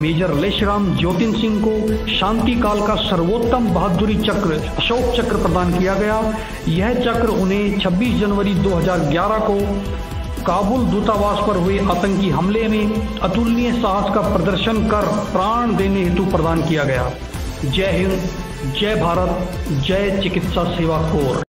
Major Leishram Jyotin Singh को शांति काल का सर्वोत्तम बहादुरी चक्र, अशोक चक्र प्रदान किया गया। यह चक्र उन्हें 26 जनवरी 2011 को काबुल दूतावास पर हुए आतंकी हमले में अतुलनीय साहस का प्रदर्शन कर प्राण देने हेतु प्रदान किया गया। जय हिंद, जय भारत, जय चिकित्सा सेवा कोर।